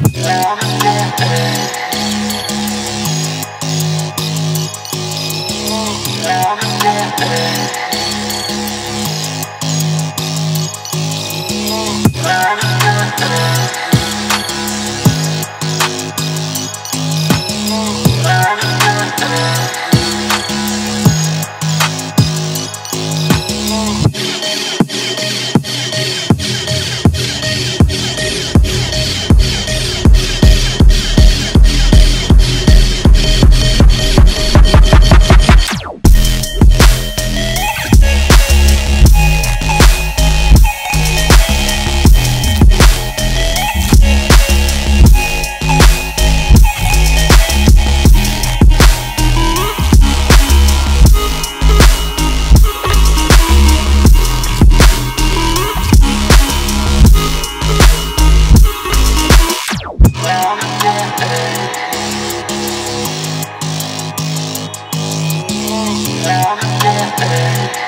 Yeah. Não, não, não.